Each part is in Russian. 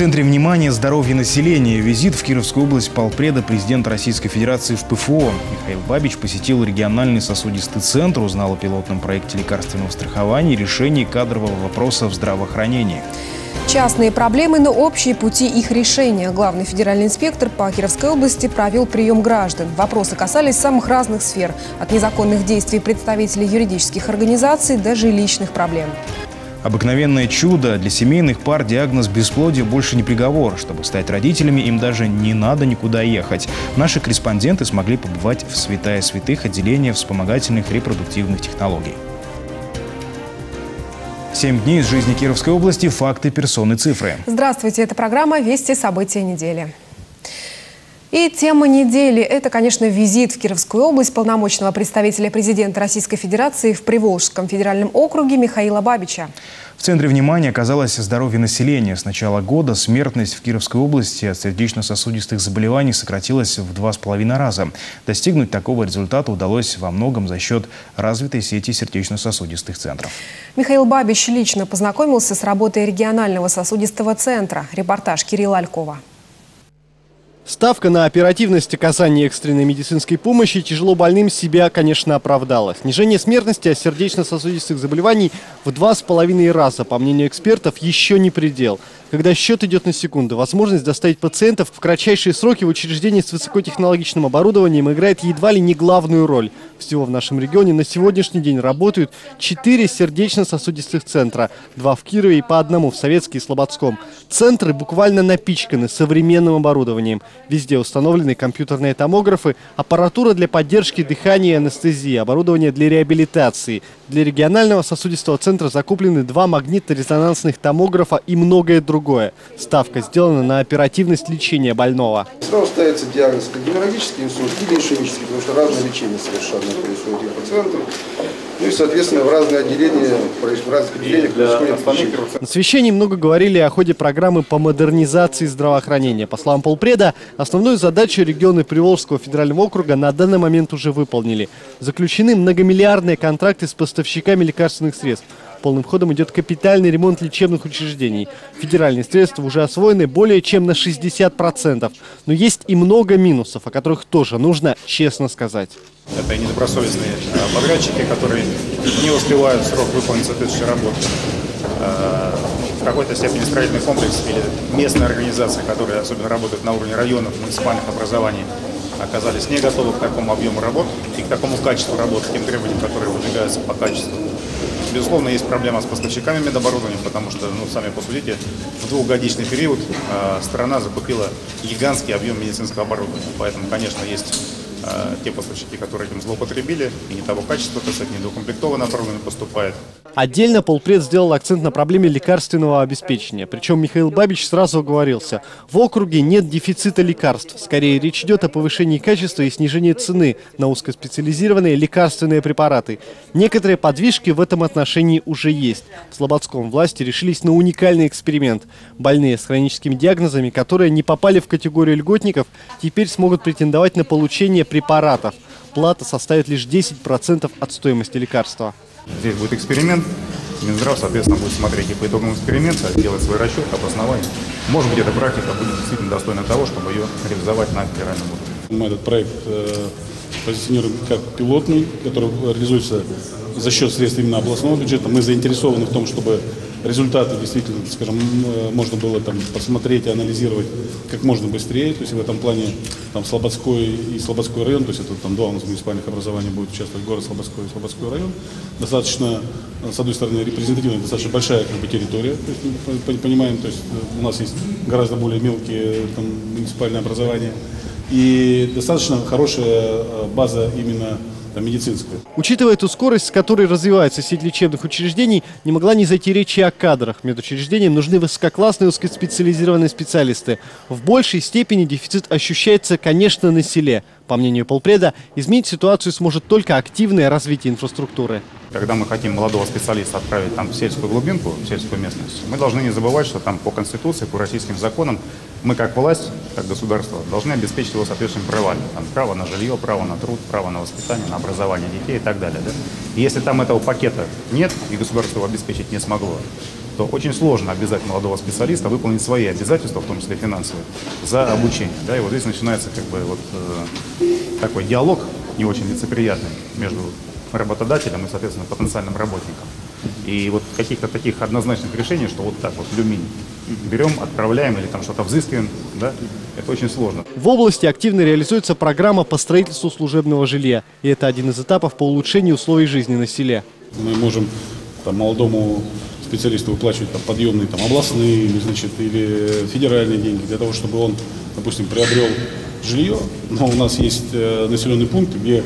центре внимания здоровье населения. Визит в Кировскую область полпреда президента Российской Федерации в ПФО. Михаил Бабич посетил региональный сосудистый центр, узнал о пилотном проекте лекарственного страхования и решении кадрового вопроса в здравоохранении. Частные проблемы, но общие пути их решения. Главный федеральный инспектор по Кировской области провел прием граждан. Вопросы касались самых разных сфер. От незаконных действий представителей юридических организаций до жилищных проблем. Обыкновенное чудо. Для семейных пар диагноз бесплодия больше не приговор. Чтобы стать родителями, им даже не надо никуда ехать. Наши корреспонденты смогли побывать в святая святых отделения вспомогательных репродуктивных технологий. Семь дней из жизни Кировской области. Факты, персоны, цифры. Здравствуйте, это программа «Вести. События недели». И тема недели – это, конечно, визит в Кировскую область полномочного представителя президента Российской Федерации в Приволжском федеральном округе Михаила Бабича. В центре внимания оказалось здоровье населения. С начала года смертность в Кировской области от сердечно-сосудистых заболеваний сократилась в два с половиной раза. Достигнуть такого результата удалось во многом за счет развитой сети сердечно-сосудистых центров. Михаил Бабич лично познакомился с работой регионального сосудистого центра. Репортаж Кирилла Алькова. Ставка на оперативность оказания экстренной медицинской помощи тяжело больным себя, конечно, оправдала. Снижение смертности от сердечно-сосудистых заболеваний в два с половиной раза, по мнению экспертов, еще не предел. Когда счет идет на секунду, возможность доставить пациентов в кратчайшие сроки в учреждении с высокотехнологичным оборудованием играет едва ли не главную роль. Всего в нашем регионе на сегодняшний день работают четыре сердечно-сосудистых центра. Два в Кирове и по одному в Советске и Слободском. Центры буквально напичканы современным оборудованием. Везде установлены компьютерные томографы, аппаратура для поддержки дыхания и анестезии, оборудование для реабилитации. Для регионального сосудистого центра закуплены два магнитно-резонансных томографа и многое другое. Ставка сделана на оперативность лечения больного. Сразу ставится диагноз как геморрагический инсульт или ишемический, потому что разное лечение совершенно происходит у пациентов. Ну и, соответственно, в разные отделения, в разных отделениях происходит лечение. На совещании много говорили о ходе программы по модернизации здравоохранения. По словам полпреда, основную задачу регионы Приволжского федерального округа на данный момент уже выполнили. Заключены многомиллиардные контракты с поставщиками лекарственных средств. Полным ходом идет капитальный ремонт лечебных учреждений. Федеральные средства уже освоены более чем на 60%. Но есть и много минусов, о которых тоже нужно честно сказать. Это недобросовестные э, подрядчики, которые не успевают срок выполнить соответствующие работы. Э, в какой-то степени строительный комплекс или местные организации, которые особенно работают на уровне районов, муниципальных образований, оказались не готовы к такому объему работ и к такому качеству работы, к тем требованиям, которые выдвигаются по качеству. Безусловно, есть проблема с поставщиками медоборудования, потому что, ну, сами посудите, в двухгодичный период э, страна закупила гигантский объем медицинского оборудования. Поэтому, конечно, есть те поставщики, которые этим злоупотребили, и не того качества, так сказать, недоукомплектованное оборудование поступает. Отдельно полпред сделал акцент на проблеме лекарственного обеспечения. Причем Михаил Бабич сразу оговорился. В округе нет дефицита лекарств. Скорее, речь идет о повышении качества и снижении цены на узкоспециализированные лекарственные препараты. Некоторые подвижки в этом отношении уже есть. В Слободском власти решились на уникальный эксперимент. Больные с хроническими диагнозами, которые не попали в категорию льготников, теперь смогут претендовать на получение препаратов. Плата составит лишь 10% от стоимости лекарства. Здесь будет эксперимент. Минздрав, соответственно, будет смотреть и по итогам эксперимента, делать свой расчет, обоснование. Может быть, эта практика будет действительно достойна того, чтобы ее реализовать на федеральном уровне. Мы этот проект э, позиционируем как пилотный, который реализуется за счет средств именно областного бюджета. Мы заинтересованы в том, чтобы результаты действительно, скажем, э, можно было там посмотреть и анализировать как можно быстрее. То есть в этом плане там Слободской и Слободской район, то есть это там два у нас муниципальных образований будет участвовать город Слободской и Слободской район. Достаточно, с одной стороны, репрезентативная, достаточно большая как бы, территория, то есть мы понимаем, то есть э, у нас есть гораздо более мелкие там, муниципальные образования. И достаточно хорошая э, база именно медицинскую. Учитывая ту скорость, с которой развивается сеть лечебных учреждений, не могла не зайти речь и о кадрах. Медучреждениям нужны высококлассные узкоспециализированные специалисты. В большей степени дефицит ощущается, конечно, на селе. По мнению полпреда, изменить ситуацию сможет только активное развитие инфраструктуры. Когда мы хотим молодого специалиста отправить там в сельскую глубинку, в сельскую местность, мы должны не забывать, что там по Конституции, по российским законам, мы как власть, как государство, должны обеспечить его соответствующими правами. Там, право на жилье, право на труд, право на воспитание, на образование детей и так далее. Да? И если там этого пакета нет, и государство его обеспечить не смогло, что очень сложно обязать молодого специалиста выполнить свои обязательства, в том числе финансовые, за обучение. Да, и вот здесь начинается как бы вот э, такой диалог не очень лицеприятный между работодателем и, соответственно, потенциальным работником. И вот каких-то таких однозначных решений, что вот так вот люминь берем, отправляем или там что-то взыскиваем, да, это очень сложно. В области активно реализуется программа по строительству служебного жилья. И это один из этапов по улучшению условий жизни на селе. Мы можем там, молодому специалисту выплачивать там, подъемные там, областные значит, или федеральные деньги для того, чтобы он, допустим, приобрел жилье. Но у нас есть э, населенный пункт, где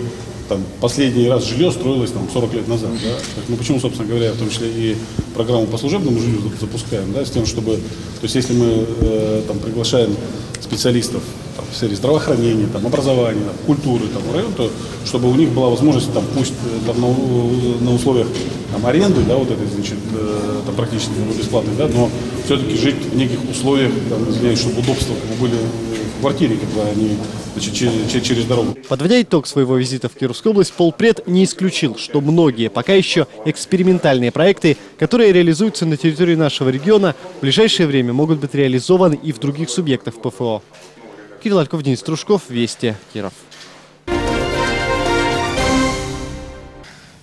там, последний раз жилье строилось там, 40 лет назад. Да? Так, ну, почему, собственно говоря, в том числе и программу по служебному жилью запускаем, да, с тем, чтобы, то есть если мы э, там, приглашаем специалистов там, в сфере здравоохранения, там, образования, там, культуры там, район, то чтобы у них была возможность, там, пусть э, там, на, на условиях там, аренды, да, вот этой, значит, э, там, практически бесплатной, да, но все-таки жить в неких условиях, там, извиняюсь, чтобы удобства как бы, были квартире, когда они значит, через дорогу. Подводя итог своего визита в Кировскую область, полпред не исключил, что многие пока еще экспериментальные проекты, которые реализуются на территории нашего региона, в ближайшее время могут быть реализованы и в других субъектах ПФО. Кирилл Альков, Денис Трушков, Вести, Киров.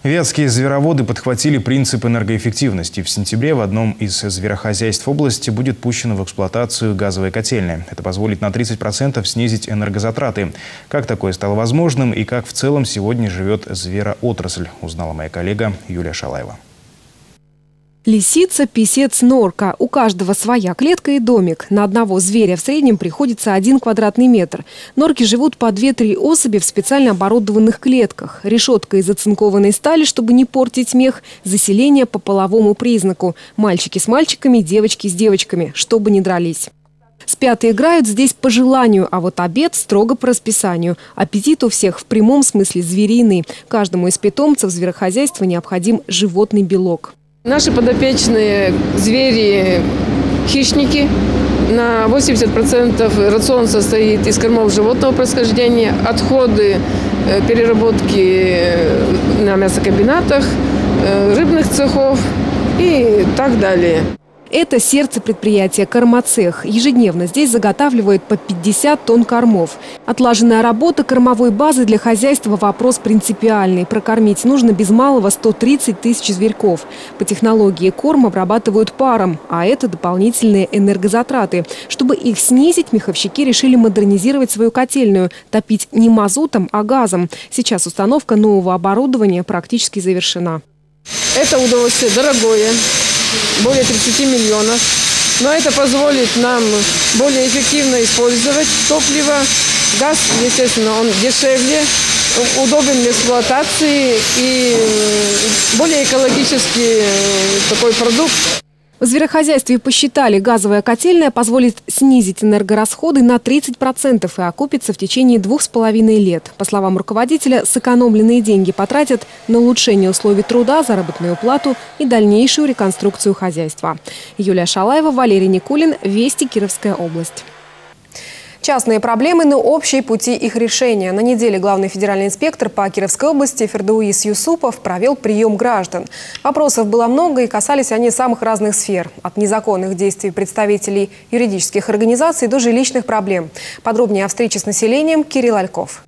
Вятские звероводы подхватили принцип энергоэффективности. В сентябре в одном из зверохозяйств области будет пущена в эксплуатацию газовая котельная. Это позволит на 30% снизить энергозатраты. Как такое стало возможным и как в целом сегодня живет звероотрасль, узнала моя коллега Юлия Шалаева. Лисица, писец, норка. У каждого своя клетка и домик. На одного зверя в среднем приходится один квадратный метр. Норки живут по 2-3 особи в специально оборудованных клетках. Решетка из оцинкованной стали, чтобы не портить мех. Заселение по половому признаку. Мальчики с мальчиками, девочки с девочками, чтобы не дрались. Спят и играют здесь по желанию, а вот обед строго по расписанию. Аппетит у всех в прямом смысле звериный. Каждому из питомцев зверохозяйства необходим животный белок. Наши подопечные звери хищники. На 80% рацион состоит из кормов животного происхождения, отходы э, переработки э, на мясокомбинатах, э, рыбных цехов и так далее. Это сердце предприятия «Кормоцех». Ежедневно здесь заготавливают по 50 тонн кормов. Отлаженная работа кормовой базы для хозяйства – вопрос принципиальный. Прокормить нужно без малого 130 тысяч зверьков. По технологии корм обрабатывают паром, а это дополнительные энергозатраты. Чтобы их снизить, меховщики решили модернизировать свою котельную, топить не мазутом, а газом. Сейчас установка нового оборудования практически завершена. Это удовольствие дорогое более 30 миллионов. Но это позволит нам более эффективно использовать топливо. Газ, естественно, он дешевле, удобен в эксплуатации и более экологический э, такой продукт. В зверохозяйстве посчитали, газовая котельная позволит снизить энергорасходы на 30% и окупится в течение двух с половиной лет. По словам руководителя, сэкономленные деньги потратят на улучшение условий труда, заработную плату и дальнейшую реконструкцию хозяйства. Юлия Шалаева, Валерий Никулин, Вести, Кировская область. Частные проблемы, но общие пути их решения. На неделе главный федеральный инспектор по Кировской области Фердауис Юсупов провел прием граждан. Вопросов было много и касались они самых разных сфер. От незаконных действий представителей юридических организаций до жилищных проблем. Подробнее о встрече с населением Кирилл Альков.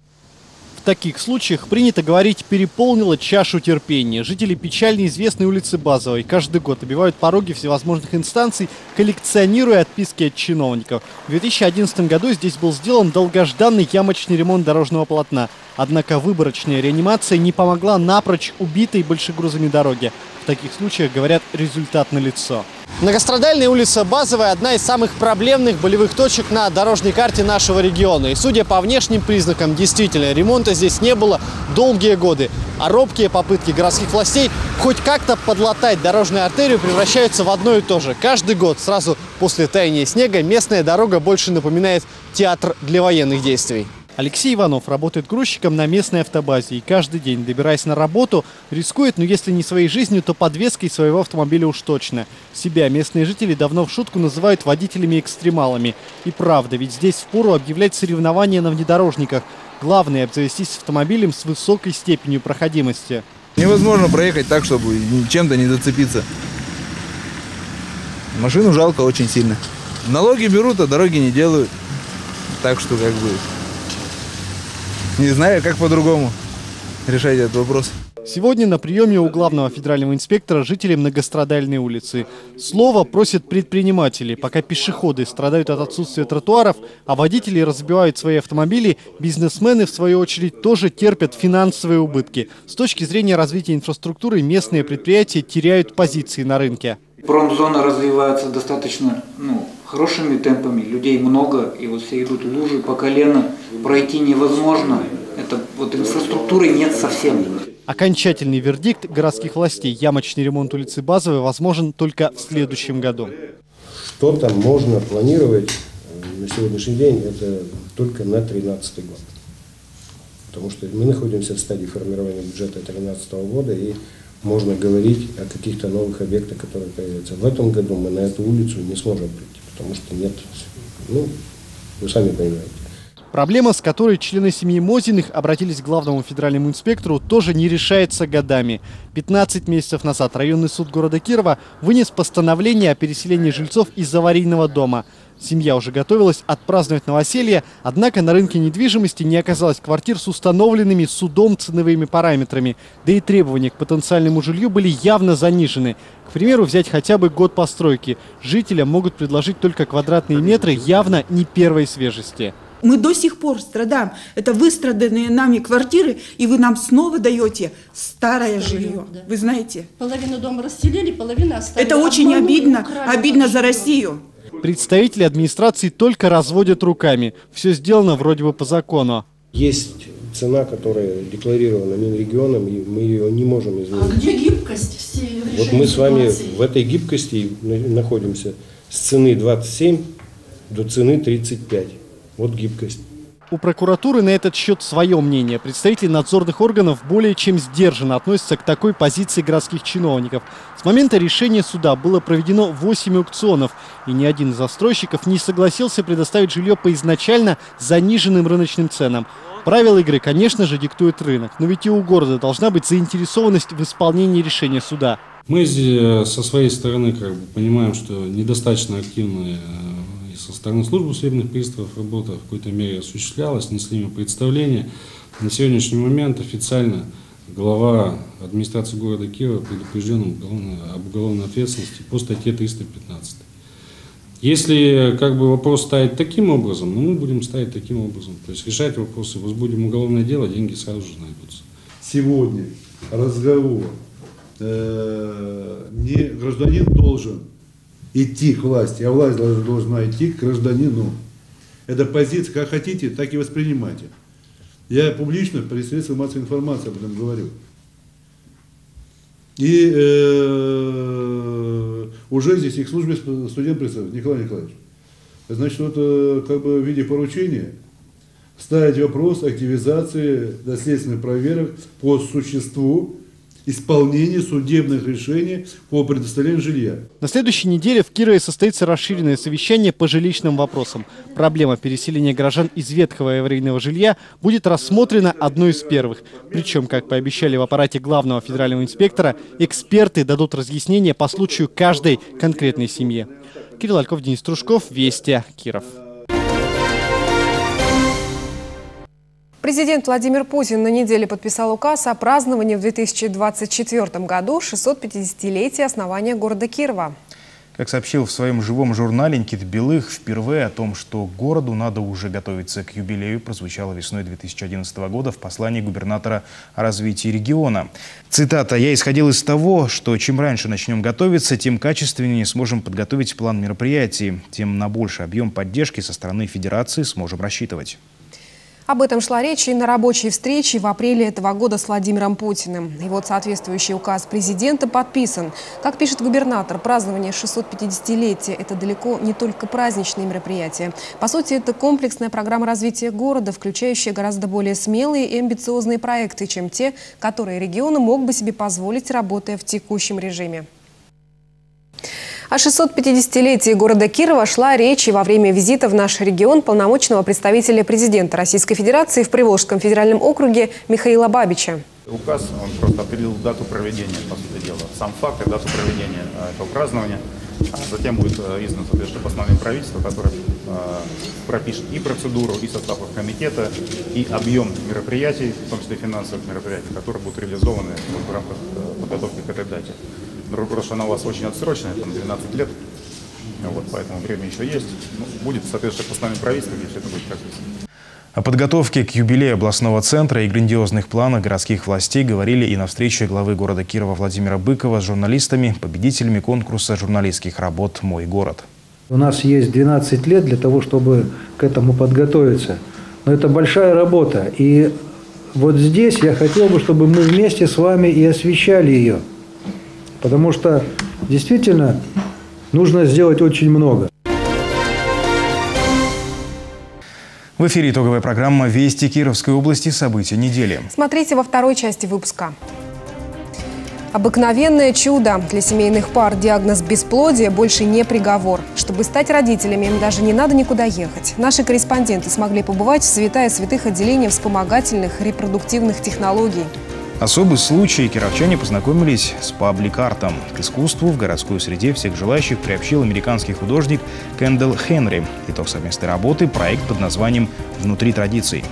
В таких случаях принято говорить «переполнила чашу терпения». Жители печально известной улицы Базовой каждый год обивают пороги всевозможных инстанций, коллекционируя отписки от чиновников. В 2011 году здесь был сделан долгожданный ямочный ремонт дорожного полотна. Однако выборочная реанимация не помогла напрочь убитой большегрузами дороге. В таких случаях, говорят, результат налицо. Многострадальная улица Базовая – одна из самых проблемных болевых точек на дорожной карте нашего региона. И судя по внешним признакам, действительно, ремонта здесь не было долгие годы. А робкие попытки городских властей хоть как-то подлатать дорожную артерию превращаются в одно и то же. Каждый год, сразу после таяния снега, местная дорога больше напоминает театр для военных действий. Алексей Иванов работает грузчиком на местной автобазе и каждый день, добираясь на работу, рискует, ну если не своей жизнью, то подвеской своего автомобиля уж точно. Себя местные жители давно в шутку называют водителями-экстремалами. И правда, ведь здесь впору объявлять соревнования на внедорожниках. Главное – обзавестись автомобилем с высокой степенью проходимости. Невозможно проехать так, чтобы чем-то не зацепиться. Машину жалко очень сильно. Налоги берут, а дороги не делают. Так что как бы не знаю, как по-другому решать этот вопрос. Сегодня на приеме у главного федерального инспектора жители многострадальной улицы. Слово просят предприниматели. Пока пешеходы страдают от отсутствия тротуаров, а водители разбивают свои автомобили, бизнесмены, в свою очередь, тоже терпят финансовые убытки. С точки зрения развития инфраструктуры местные предприятия теряют позиции на рынке. Промзона развивается достаточно ну, хорошими темпами, людей много, и вот все идут лужи по колено, пройти невозможно. Это вот инфраструктуры нет совсем. Окончательный вердикт городских властей. Ямочный ремонт улицы Базовой возможен только в следующем году. Что там можно планировать э, на сегодняшний день, это только на 2013 год. Потому что мы находимся в стадии формирования бюджета 2013 года, и можно говорить о каких-то новых объектах, которые появятся. В этом году мы на эту улицу не сможем прийти, потому что нет, ну, вы сами понимаете. Проблема, с которой члены семьи Мозиных обратились к главному федеральному инспектору, тоже не решается годами. 15 месяцев назад районный суд города Кирова вынес постановление о переселении жильцов из аварийного дома. Семья уже готовилась отпраздновать новоселье, однако на рынке недвижимости не оказалось квартир с установленными судом ценовыми параметрами. Да и требования к потенциальному жилью были явно занижены. К примеру, взять хотя бы год постройки. Жителям могут предложить только квадратные метры явно не первой свежести. Мы до сих пор страдаем. Это выстраданные нами квартиры, и вы нам снова даете старое жилье. Да. Вы знаете? Половину дома расселили, половину оставили. Это очень обидно, обидно за Россию. Представители администрации только разводят руками. Все сделано вроде бы по закону. Есть цена, которая декларирована Минрегионом, и мы ее не можем изменить. А где гибкость? Все вот мы с вами в этой гибкости находимся с цены 27 до цены 35. Вот гибкость. У прокуратуры на этот счет свое мнение. Представители надзорных органов более чем сдержанно относятся к такой позиции городских чиновников. С момента решения суда было проведено 8 аукционов, и ни один из застройщиков не согласился предоставить жилье по изначально заниженным рыночным ценам. Правила игры, конечно же, диктует рынок, но ведь и у города должна быть заинтересованность в исполнении решения суда. Мы э, со своей стороны как бы понимаем, что недостаточно активные э, со стороны службы судебных приставов работа в какой-то мере осуществлялась, несли им представление. На сегодняшний момент официально глава администрации города Киева предупрежден об уголовной ответственности по статье 315. Если как бы вопрос ставить таким образом, ну мы будем ставить таким образом. То есть решать вопросы, возбудим уголовное дело, деньги сразу же найдутся. Сегодня разговор э, не гражданин должен идти к власти, а власть должна идти к гражданину. Это позиция, как хотите, так и воспринимайте. Я публично при средствах массовой информации об этом говорю. И э, уже здесь их службе студент представляет Николай Николаевич. Значит, вот э, как бы в виде поручения ставить вопрос активизации доследственных проверок по существу исполнение судебных решений по предоставлению жилья. На следующей неделе в Кирове состоится расширенное совещание по жилищным вопросам. Проблема переселения горожан из ветхого аварийного жилья будет рассмотрена одной из первых. Причем, как пообещали в аппарате главного федерального инспектора, эксперты дадут разъяснения по случаю каждой конкретной семьи. Кирилл Альков, Денис Трушков, Вести, Киров. Президент Владимир Путин на неделе подписал указ о праздновании в 2024 году 650-летия основания города Кирова. Как сообщил в своем живом журнале Никита Белых, впервые о том, что городу надо уже готовиться к юбилею, прозвучало весной 2011 года в послании губернатора о развитии региона. Цитата «Я исходил из того, что чем раньше начнем готовиться, тем качественнее сможем подготовить план мероприятий, тем на больший объем поддержки со стороны Федерации сможем рассчитывать». Об этом шла речь и на рабочей встрече в апреле этого года с Владимиром Путиным. И вот соответствующий указ президента подписан. Как пишет губернатор, празднование 650-летия – это далеко не только праздничные мероприятия. По сути, это комплексная программа развития города, включающая гораздо более смелые и амбициозные проекты, чем те, которые регион мог бы себе позволить, работая в текущем режиме. О 650-летии города Кирова шла речь и во время визита в наш регион полномочного представителя президента Российской Федерации в Приволжском федеральном округе Михаила Бабича. Указ, он просто определил дату проведения, по сути дела. Сам факт и дату проведения а, этого празднования. А затем будет э, издано, соответственно, постановление правительства, которое э, пропишет и процедуру, и состав комитета, и объем мероприятий, в том числе финансовых мероприятий, которые будут реализованы в рамках э, подготовки к этой дате. Другой вопрос, что она у вас очень отсрочная, там 12 лет, вот, поэтому время еще есть. Ну, будет, соответственно, постановление правительства, все это будет прописано. О подготовке к юбилею областного центра и грандиозных планах городских властей говорили и на встрече главы города Кирова Владимира Быкова с журналистами, победителями конкурса журналистских работ «Мой город». У нас есть 12 лет для того, чтобы к этому подготовиться. Но это большая работа. И вот здесь я хотел бы, чтобы мы вместе с вами и освещали ее. Потому что действительно нужно сделать очень много. В эфире итоговая программа «Вести Кировской области. События недели». Смотрите во второй части выпуска. Обыкновенное чудо. Для семейных пар диагноз бесплодия больше не приговор. Чтобы стать родителями, им даже не надо никуда ехать. Наши корреспонденты смогли побывать в святая святых отделения вспомогательных репродуктивных технологий. Особый случай кировчане познакомились с паблик-артом. К искусству в городской среде всех желающих приобщил американский художник Кэндалл Хенри. Итог совместной работы – проект под названием «Внутри традиций».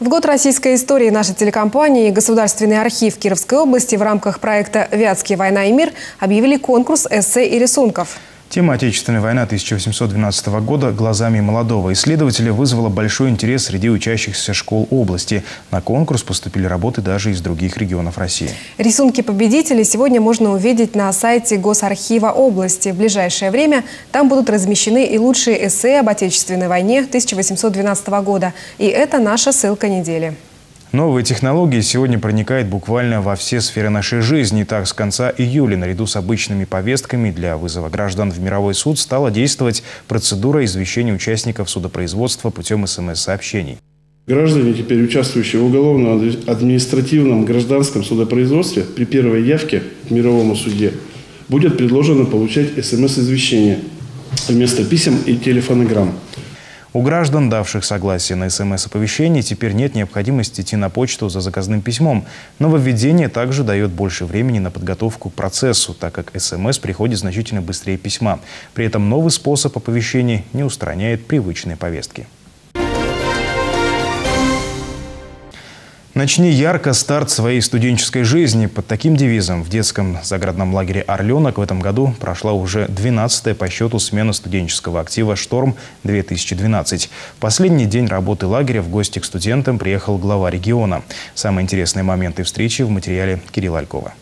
В год российской истории нашей телекомпании Государственный архив Кировской области в рамках проекта «Вятский. Война и мир» объявили конкурс эссе и рисунков. Тема Отечественной войны 1812 года глазами молодого исследователя вызвала большой интерес среди учащихся школ области. На конкурс поступили работы даже из других регионов России. Рисунки победителей сегодня можно увидеть на сайте Госархива области. В ближайшее время там будут размещены и лучшие эссе об Отечественной войне 1812 года. И это наша ссылка недели. Новые технологии сегодня проникают буквально во все сферы нашей жизни. Так, с конца июля наряду с обычными повестками для вызова граждан в мировой суд стала действовать процедура извещения участников судопроизводства путем СМС-сообщений. Граждане, теперь участвующие в уголовном, административном, гражданском судопроизводстве при первой явке к мировому суде, будет предложено получать СМС-извещение вместо писем и телефонограмм. У граждан, давших согласие на СМС-оповещение, теперь нет необходимости идти на почту за заказным письмом. Нововведение также дает больше времени на подготовку к процессу, так как СМС приходит значительно быстрее письма. При этом новый способ оповещения не устраняет привычные повестки. Начни ярко старт своей студенческой жизни. Под таким девизом в детском заградном лагере «Орленок» в этом году прошла уже 12-я по счету смена студенческого актива «Шторм-2012». В последний день работы лагеря в гости к студентам приехал глава региона. Самые интересные моменты встречи в материале Кирилла Алькова.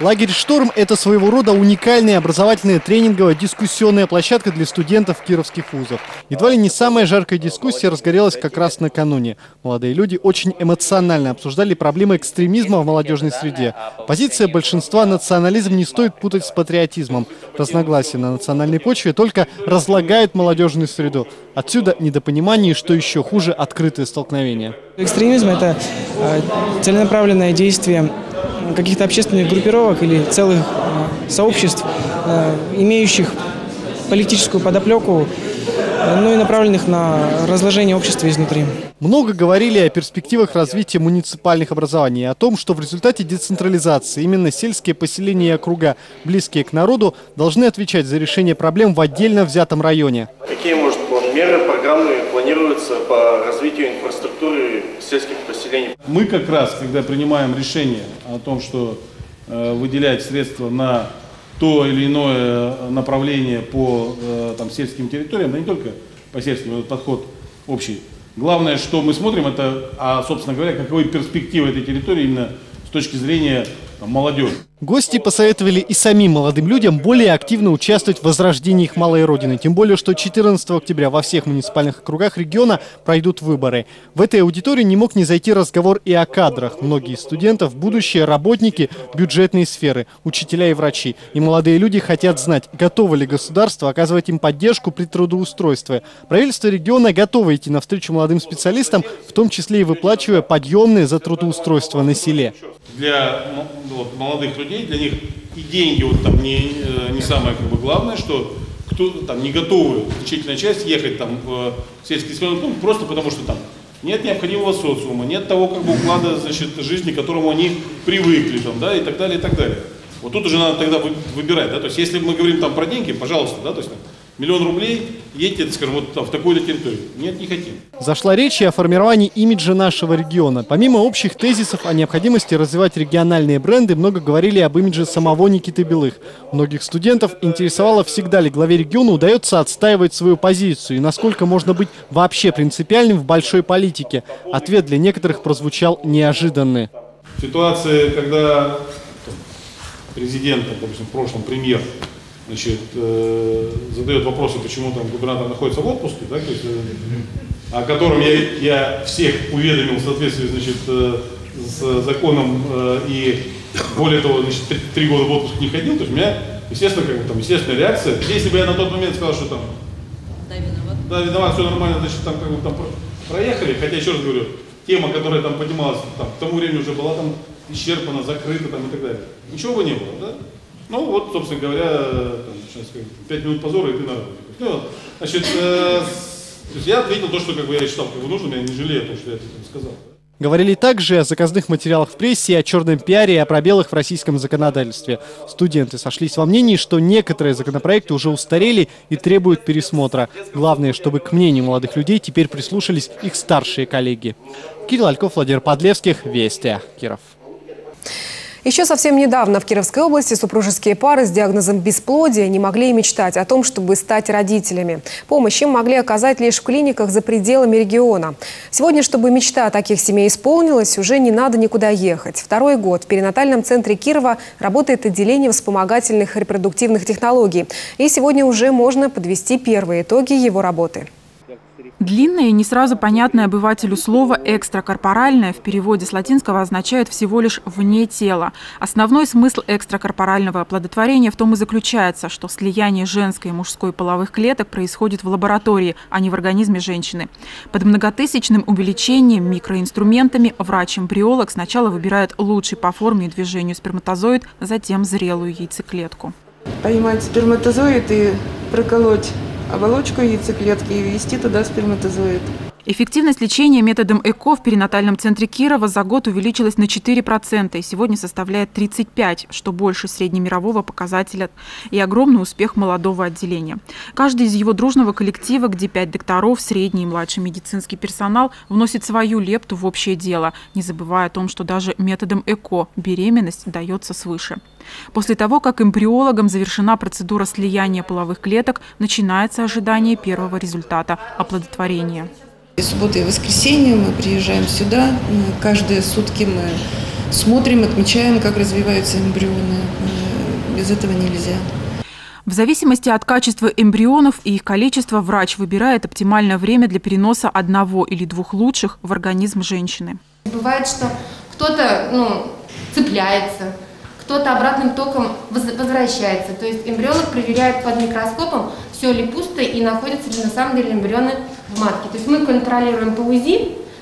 Лагерь «Шторм» – это своего рода уникальная образовательная тренинговая дискуссионная площадка для студентов кировских вузов. Едва ли не самая жаркая дискуссия разгорелась как раз накануне. Молодые люди очень эмоционально обсуждали проблемы экстремизма в молодежной среде. Позиция большинства национализм не стоит путать с патриотизмом. Разногласия на национальной почве только разлагают молодежную среду. Отсюда недопонимание, что еще хуже, открытые столкновения. Экстремизм – это э, целенаправленное действие каких-то общественных группировок или целых э, сообществ, э, имеющих политическую подоплеку, э, ну и направленных на разложение общества изнутри. Много говорили о перспективах развития муниципальных образований, о том, что в результате децентрализации именно сельские поселения и округа, близкие к народу, должны отвечать за решение проблем в отдельно взятом районе. Какие, может, меры, программы планируются по развитию инфраструктуры сельских поселений? Мы как раз, когда принимаем решение о том, что э, выделять средства на то или иное направление по э, там, сельским территориям, да не только по сельским, этот подход общий. Главное, что мы смотрим, это, а, собственно говоря, каковы перспективы этой территории именно с точки зрения там, молодежи. Гости посоветовали и самим молодым людям более активно участвовать в возрождении их малой родины. Тем более, что 14 октября во всех муниципальных округах региона пройдут выборы. В этой аудитории не мог не зайти разговор и о кадрах. Многие студентов – будущие работники бюджетной сферы, учителя и врачи. И молодые люди хотят знать, готово ли государство оказывать им поддержку при трудоустройстве. Правительство региона готово идти навстречу молодым специалистам, в том числе и выплачивая подъемные за трудоустройство на селе. Для вот, молодых людей людей, для них и деньги вот там не, э, не самое как бы главное, что кто там не готовы значительная часть ехать там в сельский населенный пункт просто потому что там нет необходимого социума, нет того как бы уклада значит, жизни, к которому они привыкли, там, да, и так далее, и так далее. Вот тут уже надо тогда выбирать, да, то есть если мы говорим там про деньги, пожалуйста, да, то есть миллион рублей, едьте, скажем, вот в такую-то территорию. Нет, не хотим. Зашла речь и о формировании имиджа нашего региона. Помимо общих тезисов о необходимости развивать региональные бренды, много говорили об имидже самого Никиты Белых. Многих студентов интересовало, всегда ли главе региона удается отстаивать свою позицию и насколько можно быть вообще принципиальным в большой политике. Ответ для некоторых прозвучал неожиданный. Ситуация, когда президент, допустим, в прошлом премьер, значит, э, задает вопросы, почему там губернатор находится в отпуске, да, то есть, э, о котором я, я всех уведомил в соответствии значит, э, с законом э, и более того, значит, три, три года в отпуск не ходил, то есть у меня, естественно, как бы, там, естественная реакция. Если бы я на тот момент сказал, что там, да, виноват, да, виноват, все нормально, значит, там, как бы, там проехали, хотя, еще раз говорю, тема, которая там поднималась, там, к тому времени уже была там исчерпана, закрыта там, и так далее. Ничего бы не было, да? Ну вот, собственно говоря, там, сейчас, пять минут позора, и ты на работе. Ну, значит, э, то есть я ответил то, что как бы, я считал как бы, нужным, я не жалею о том, что я это сказал. Говорили также о заказных материалах в прессе, о черном пиаре и о пробелах в российском законодательстве. Студенты сошлись во мнении, что некоторые законопроекты уже устарели и требуют пересмотра. Главное, чтобы к мнению молодых людей теперь прислушались их старшие коллеги. Кирилл Альков, Владимир Подлевских, Вести, Киров. Еще совсем недавно в Кировской области супружеские пары с диагнозом бесплодия не могли и мечтать о том, чтобы стать родителями. Помощь им могли оказать лишь в клиниках за пределами региона. Сегодня, чтобы мечта таких семей исполнилась, уже не надо никуда ехать. Второй год в перинатальном центре Кирова работает отделение вспомогательных репродуктивных технологий. И сегодня уже можно подвести первые итоги его работы. Длинное и не сразу понятное обывателю слово «экстракорпоральное» в переводе с латинского означает всего лишь «вне тела». Основной смысл экстракорпорального оплодотворения в том и заключается, что слияние женской и мужской половых клеток происходит в лаборатории, а не в организме женщины. Под многотысячным увеличением микроинструментами врач-эмбриолог сначала выбирает лучший по форме и движению сперматозоид, затем зрелую яйцеклетку. Поймать сперматозоид и проколоть оболочку яйцеклетки и ввести туда сперматозоид. Эффективность лечения методом ЭКО в перинатальном центре Кирова за год увеличилась на 4% и сегодня составляет 35%, что больше среднемирового показателя и огромный успех молодого отделения. Каждый из его дружного коллектива, где 5 докторов, средний и младший медицинский персонал, вносит свою лепту в общее дело, не забывая о том, что даже методом ЭКО беременность дается свыше. После того, как эмбриологам завершена процедура слияния половых клеток, начинается ожидание первого результата – оплодотворения. И суббота и воскресенье мы приезжаем сюда. Каждые сутки мы смотрим, отмечаем, как развиваются эмбрионы. Без этого нельзя. В зависимости от качества эмбрионов и их количества врач выбирает оптимальное время для переноса одного или двух лучших в организм женщины. Бывает, что кто-то ну, цепляется, кто-то обратным током возвращается. То есть эмбриолог проверяет под микроскопом, все ли пусто и находятся ли на самом деле эмбрионы в матке. То есть мы контролируем по УЗИ,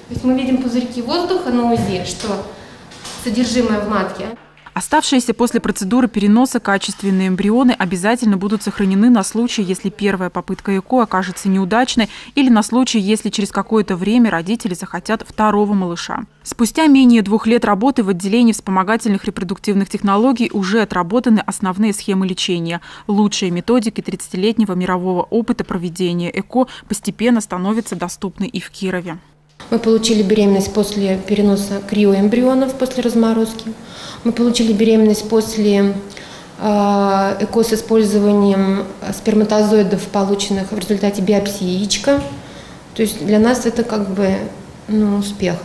то есть мы видим пузырьки воздуха на УЗИ, что содержимое в матке. Оставшиеся после процедуры переноса качественные эмбрионы обязательно будут сохранены на случай, если первая попытка ЭКО окажется неудачной или на случай, если через какое-то время родители захотят второго малыша. Спустя менее двух лет работы в отделении вспомогательных репродуктивных технологий уже отработаны основные схемы лечения. Лучшие методики 30-летнего мирового опыта проведения ЭКО постепенно становятся доступны и в Кирове. Мы получили беременность после переноса криоэмбрионов после разморозки. Мы получили беременность после а, ЭКО с использованием сперматозоидов, полученных в результате биопсии яичка. То есть для нас это как бы ну, успех.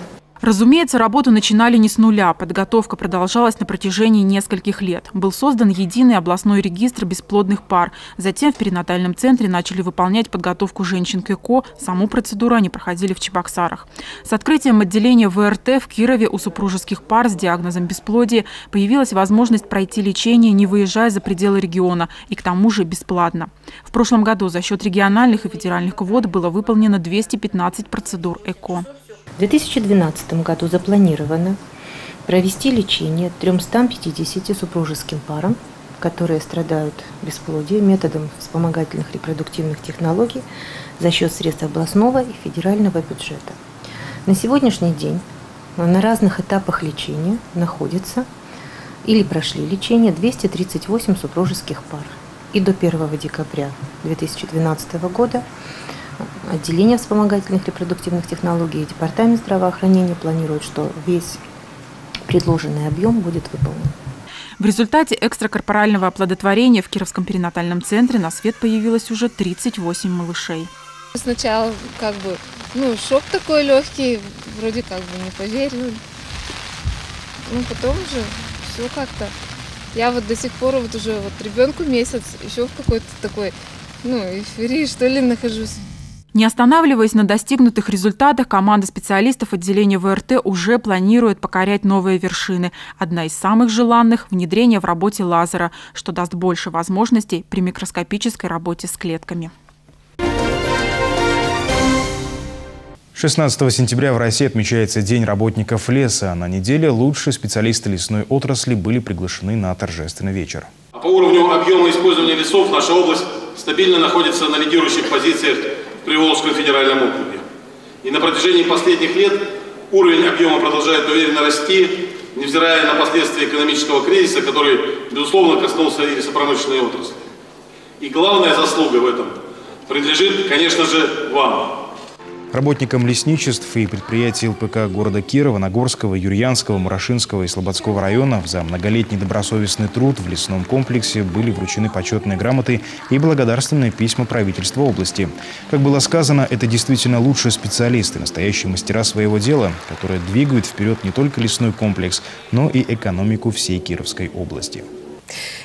Разумеется, работу начинали не с нуля. Подготовка продолжалась на протяжении нескольких лет. Был создан единый областной регистр бесплодных пар. Затем в перинатальном центре начали выполнять подготовку женщин к ЭКО. Саму процедуру они проходили в Чебоксарах. С открытием отделения ВРТ в Кирове у супружеских пар с диагнозом бесплодия появилась возможность пройти лечение, не выезжая за пределы региона, и к тому же бесплатно. В прошлом году за счет региональных и федеральных квот было выполнено 215 процедур ЭКО. В 2012 году запланировано провести лечение 350 супружеским парам, которые страдают бесплодием методом вспомогательных репродуктивных технологий за счет средств областного и федерального бюджета. На сегодняшний день на разных этапах лечения находится или прошли лечение 238 супружеских пар. И до 1 декабря 2012 года отделение вспомогательных репродуктивных технологий и Департамент здравоохранения планирует, что весь предложенный объем будет выполнен. В результате экстракорпорального оплодотворения в Кировском перинатальном центре на свет появилось уже 38 малышей. Сначала как бы, ну, шок такой легкий, вроде как бы не поверил. Ну, потом уже все как-то. Я вот до сих пор вот уже вот ребенку месяц, еще в какой-то такой, ну, эйфории, что ли, нахожусь. Не останавливаясь на достигнутых результатах, команда специалистов отделения ВРТ уже планирует покорять новые вершины. Одна из самых желанных – внедрение в работе лазера, что даст больше возможностей при микроскопической работе с клетками. 16 сентября в России отмечается День работников леса. На неделе лучшие специалисты лесной отрасли были приглашены на торжественный вечер. По уровню объема использования лесов наша область стабильно находится на лидирующих позициях Приволжском федеральном округе. И на протяжении последних лет уровень объема продолжает уверенно расти, невзирая на последствия экономического кризиса, который, безусловно, коснулся и лесопромышленной отрасли. И главная заслуга в этом принадлежит, конечно же, вам, Работникам лесничеств и предприятий ЛПК города Кирова, Нагорского, Юрьянского, Мурашинского и Слободского районов за многолетний добросовестный труд в лесном комплексе были вручены почетные грамоты и благодарственные письма правительства области. Как было сказано, это действительно лучшие специалисты, настоящие мастера своего дела, которые двигают вперед не только лесной комплекс, но и экономику всей Кировской области.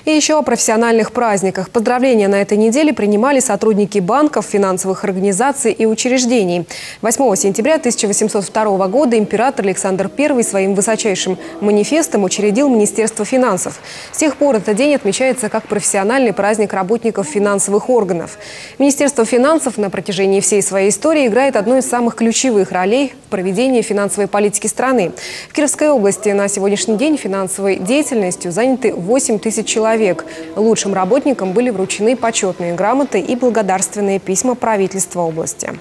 И еще о профессиональных праздниках. Поздравления на этой неделе принимали сотрудники банков, финансовых организаций и учреждений. 8 сентября 1802 года император Александр I своим высочайшим манифестом учредил Министерство финансов. С тех пор этот день отмечается как профессиональный праздник работников финансовых органов. Министерство финансов на протяжении всей своей истории играет одну из самых ключевых ролей в проведении финансовой политики страны. В Кировской области на сегодняшний день финансовой деятельностью заняты 8 тысяч человек человек. Лучшим работникам были вручены почетные грамоты и благодарственные письма правительства области.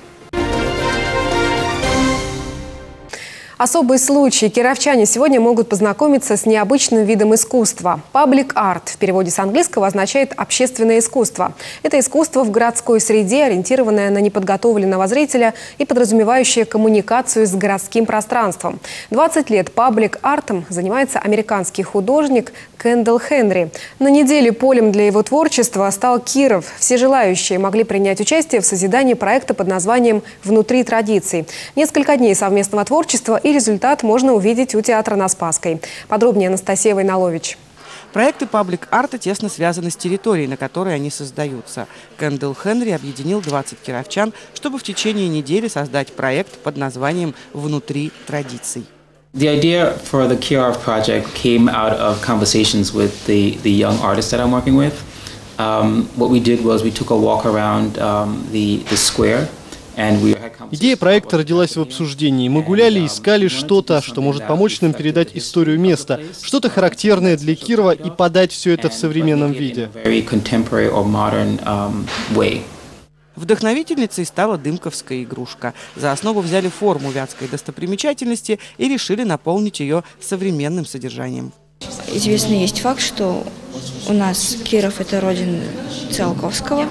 Особый случай. Кировчане сегодня могут познакомиться с необычным видом искусства. Public art в переводе с английского означает «общественное искусство». Это искусство в городской среде, ориентированное на неподготовленного зрителя и подразумевающее коммуникацию с городским пространством. 20 лет public артом занимается американский художник Кэндалл Хенри. На неделе полем для его творчества стал Киров. Все желающие могли принять участие в созидании проекта под названием «Внутри традиций». Несколько дней совместного творчества и результат можно увидеть у театра на Спасской. Подробнее Анастасия Войнолович. Проекты паблик-арта тесно связаны с территорией, на которой они создаются. Кэндалл Хенри объединил 20 кировчан, чтобы в течение недели создать проект под названием «Внутри традиций». The idea for the Kirov project came out of conversations with the, the young artists that I'm working with. Um, what we did was we took a walk around um, the, the square Идея проекта родилась в обсуждении. Мы гуляли, искали что-то, что может помочь нам передать историю места, что-то характерное для Кирова и подать все это в современном виде. Вдохновительницей стала дымковская игрушка. За основу взяли форму вятской достопримечательности и решили наполнить ее современным содержанием. Известный есть факт, что у нас Киров – это родина Циолковского.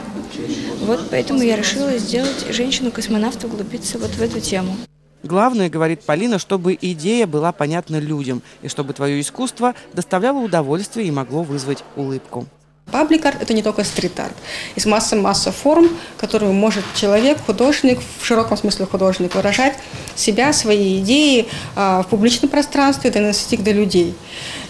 Вот поэтому я решила сделать женщину-космонавта, углубиться вот в эту тему. Главное, говорит Полина, чтобы идея была понятна людям, и чтобы твое искусство доставляло удовольствие и могло вызвать улыбку. Паблик-арт – это не только стрит-арт. Есть масса-масса форм, которую может человек, художник, в широком смысле художник, выражать себя, свои идеи э, в публичном пространстве, доносить их до людей.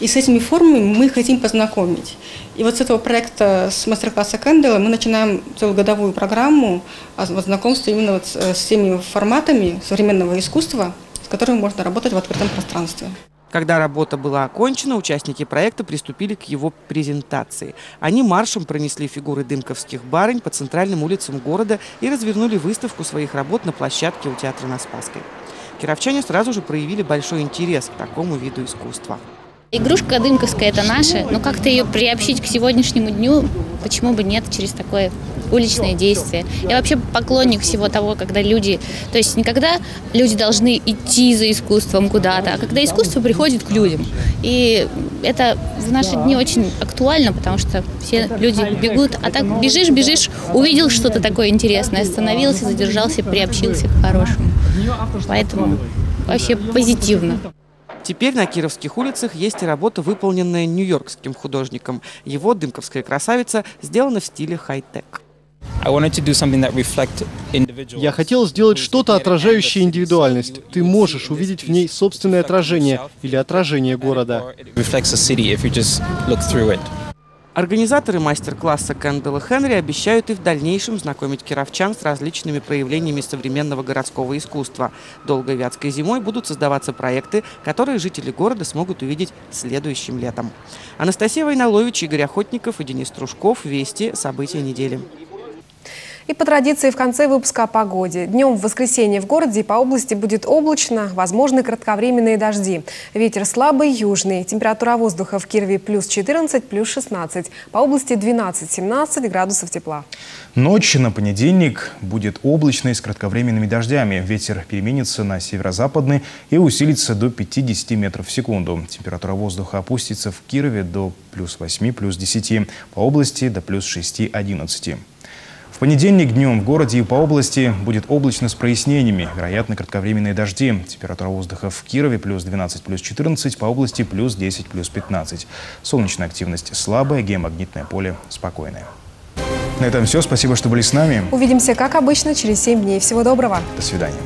И с этими формами мы хотим познакомить. И вот с этого проекта, с мастер-класса Кэндела, мы начинаем целогодовую программу о знакомстве именно вот с теми форматами современного искусства, с которыми можно работать в открытом пространстве. Когда работа была окончена, участники проекта приступили к его презентации. Они маршем пронесли фигуры дымковских барынь по центральным улицам города и развернули выставку своих работ на площадке у театра на Спасской. Кировчане сразу же проявили большой интерес к такому виду искусства. Игрушка дымковская – это наша, но как-то ее приобщить к сегодняшнему дню, почему бы нет, через такое уличные действия. Я вообще поклонник всего того, когда люди, то есть не когда люди должны идти за искусством куда-то, а когда искусство приходит к людям. И это в наши дни очень актуально, потому что все люди бегут, а так бежишь, бежишь, увидел что-то такое интересное, остановился, задержался, приобщился к хорошему. Поэтому вообще позитивно. Теперь на кировских улицах есть и работа, выполненная нью-йоркским художником. Его «Дымковская красавица» сделана в стиле хай-тек. Я хотел сделать что-то, отражающее индивидуальность. Ты можешь увидеть в ней собственное отражение или отражение города. Организаторы мастер-класса Кэндалл и Хенри обещают и в дальнейшем знакомить кировчан с различными проявлениями современного городского искусства. Долгой вятской зимой будут создаваться проекты, которые жители города смогут увидеть следующим летом. Анастасия Войнолович, Игорь Охотников и Денис Трушков. Вести. События недели. И по традиции в конце выпуска о погоде. Днем в воскресенье в городе и по области будет облачно, возможны кратковременные дожди. Ветер слабый, южный. Температура воздуха в Кирове плюс 14, плюс 16. По области 12-17 градусов тепла. Ночь на понедельник будет облачной с кратковременными дождями. Ветер переменится на северо-западный и усилится до 50 метров в секунду. Температура воздуха опустится в Кирове до плюс 8, плюс 10. По области до плюс 6-11. В понедельник днем в городе и по области будет облачно с прояснениями. Вероятно, кратковременные дожди. Температура воздуха в Кирове плюс 12, плюс 14, по области плюс 10, плюс 15. Солнечная активность слабая, геомагнитное поле спокойное. На этом все. Спасибо, что были с нами. Увидимся, как обычно, через 7 дней. Всего доброго. До свидания.